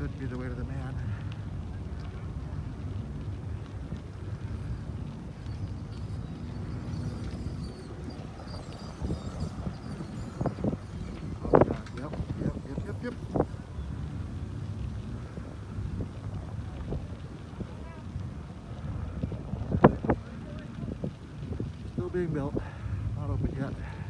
should be the way to the man. being built, not open yet.